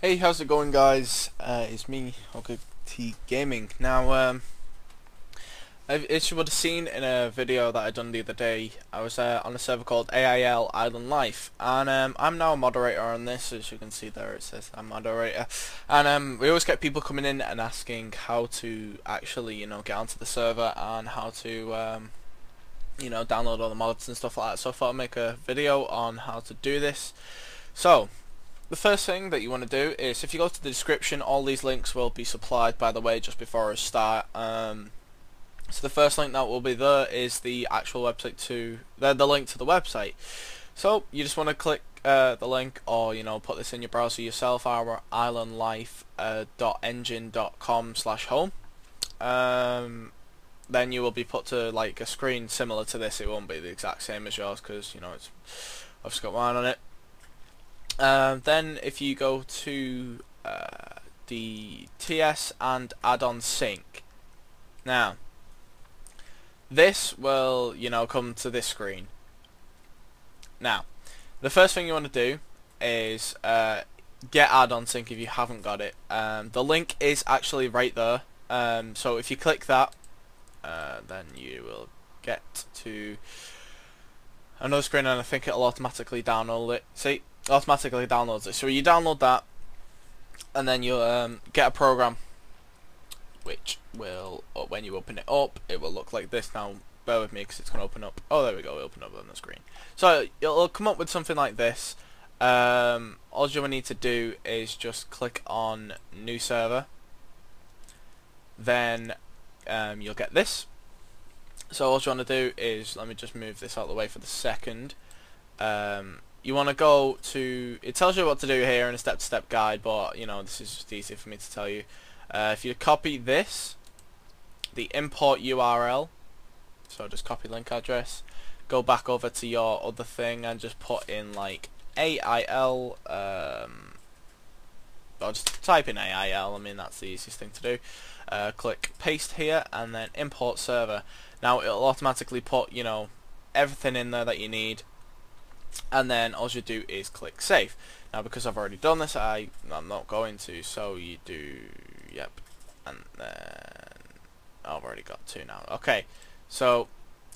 Hey, how's it going, guys? Uh, it's me, T Gaming. Now, um, as you would have seen in a video that I done the other day, I was uh, on a server called AIL Island Life, and um, I'm now a moderator on this. As you can see there, it says I'm moderator, and um, we always get people coming in and asking how to actually, you know, get onto the server and how to, um, you know, download all the mods and stuff like that. So I thought I'd make a video on how to do this. So, the first thing that you want to do is if you go to the description all these links will be supplied by the way just before I start um, so the first link that will be there is the actual website to the, the link to the website. So you just want to click uh, the link or you know put this in your browser yourself our islandlife.enjin.com uh, slash home. Um, then you will be put to like a screen similar to this. It won't be the exact same as yours because you know it's I've just got mine on it um, then if you go to uh, the TS and add-on sync. Now, this will, you know, come to this screen. Now, the first thing you want to do is uh, get add-on sync if you haven't got it. Um, the link is actually right there. Um, so if you click that, uh, then you will get to another screen and I think it'll automatically download it. See, automatically downloads it. So you download that, and then you um, get a program, which will, uh, when you open it up, it will look like this. Now, bear with me because it's going to open up. Oh, there we go. It opened up on the screen. So it'll come up with something like this. Um, all you need to do is just click on New Server. Then um, you'll get this. So all you want to do is, let me just move this out of the way for the second. Um, you want to go to it tells you what to do here in a step-to-step -step guide but you know this is just easy for me to tell you. Uh, if you copy this the import URL so just copy link address go back over to your other thing and just put in like AIL um, or just type in AIL I mean that's the easiest thing to do. Uh, click paste here and then import server. Now it'll automatically put you know everything in there that you need and then all you do is click save. Now because I've already done this I, I'm not going to. So you do yep. And then I've already got two now. Okay. So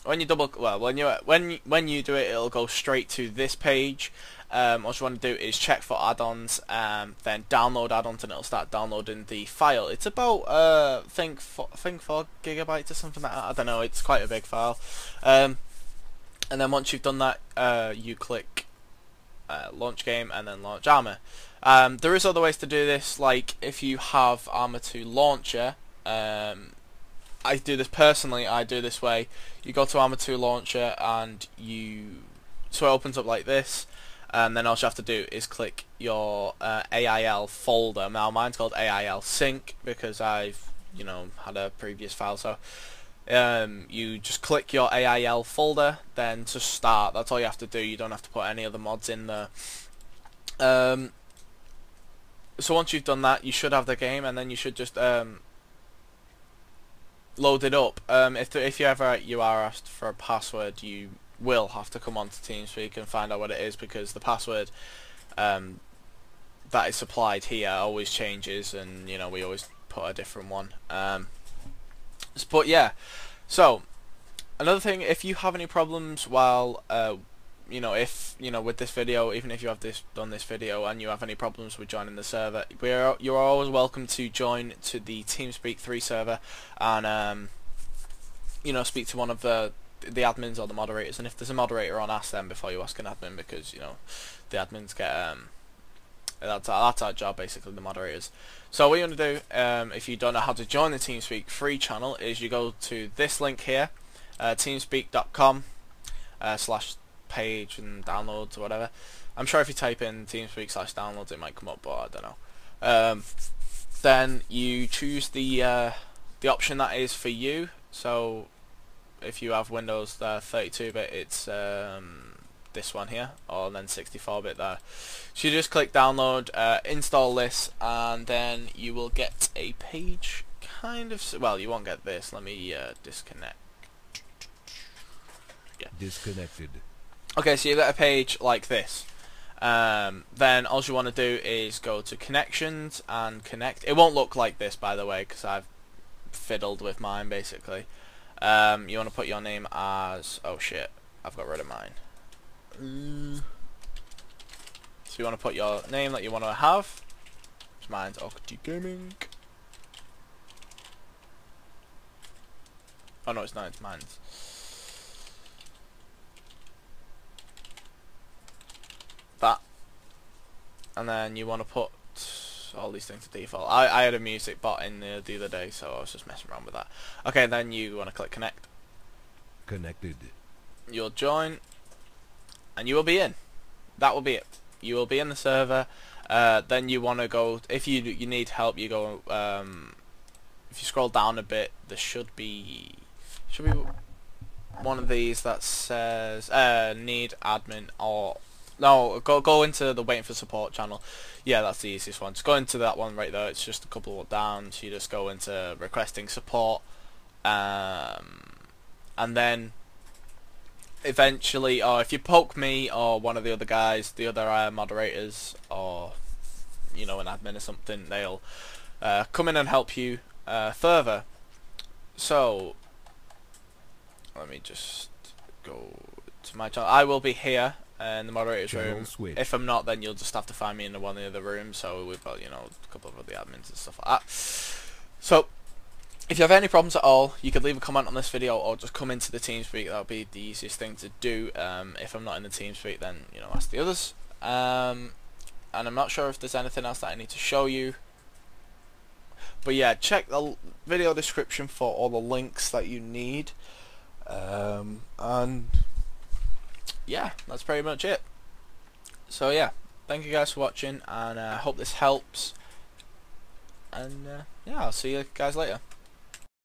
when you double well when you when when you do it it'll go straight to this page. Um, what you want to do is check for add-ons um, then download add-ons and it'll start downloading the file. It's about uh think four, think four gigabytes or something like that. I don't know. It's quite a big file. Um, and then once you've done that, uh, you click uh, launch game and then launch Arma. Um, there is other ways to do this, like if you have Arma 2 launcher. Um, I do this personally. I do this way. You go to Arma 2 launcher and you so it opens up like this. And then all you have to do is click your uh, AIL folder. Now mine's called AIL sync because I've you know had a previous file. So um, you just click your AIL folder, then to start, that's all you have to do, you don't have to put any other mods in there. Um, so once you've done that, you should have the game, and then you should just um, load it up. Um, if, if you ever you are asked for a password, you will have to come onto TeamSpeak and find out what it is, because the password um, that is supplied here always changes, and you know we always put a different one. But yeah, so another thing, if you have any problems while uh, you know, if you know with this video, even if you have this done this video and you have any problems with joining the server, we are you are always welcome to join to the TeamSpeak 3 server and um, you know speak to one of the the admins or the moderators. And if there's a moderator on, ask them before you ask an admin because you know the admins get um, that's our, that's our job basically, the moderators. So what you want to do, um, if you don't know how to join the TeamSpeak free channel, is you go to this link here, uh, teamspeak.com uh, slash page and downloads or whatever. I'm sure if you type in TeamSpeak slash downloads it might come up, but I don't know. Um, then you choose the uh, the option that is for you. So if you have Windows 32-bit, it's um, this one here, or then 64-bit there. So you just click download, uh, install this, and then you will get a page kind of, well you won't get this, let me uh, disconnect. Yeah. Disconnected. Okay, so you get a page like this. Um, then all you want to do is go to connections and connect. It won't look like this, by the way, because I've fiddled with mine basically. Um, you want to put your name as oh shit, I've got rid of mine. Mm. So you want to put your name that you want to have. Mine's Octi Gaming. Oh no, it's not. It's mine's. That. And then you want to put all these things to default. I, I had a music bot in there the other day, so I was just messing around with that. Okay, then you want to click connect. Connected. You'll join, and you will be in. That will be it. You will be in the server. Uh, then you want to go. If you you need help, you go. Um, if you scroll down a bit, there should be should be one of these that says uh, need admin or no go go into the waiting for support channel yeah that's the easiest one just go into that one right there it's just a couple down so you just go into requesting support um, and then eventually or if you poke me or one of the other guys the other uh, moderators or you know an admin or something they'll uh, come in and help you uh, further so let me just go to my channel. I will be here in the moderator's Channel room. switch. If I'm not, then you'll just have to find me in the one of the other rooms. So we've got you know a couple of other admins and stuff like that. So if you have any problems at all, you could leave a comment on this video or just come into the TeamSpeak. That'll be the easiest thing to do. Um, if I'm not in the TeamSpeak, then you know ask the others. Um, and I'm not sure if there's anything else that I need to show you. But yeah, check the video description for all the links that you need. Um, and yeah, that's pretty much it. So yeah, thank you guys for watching, and I uh, hope this helps. And uh, yeah, I'll see you guys later.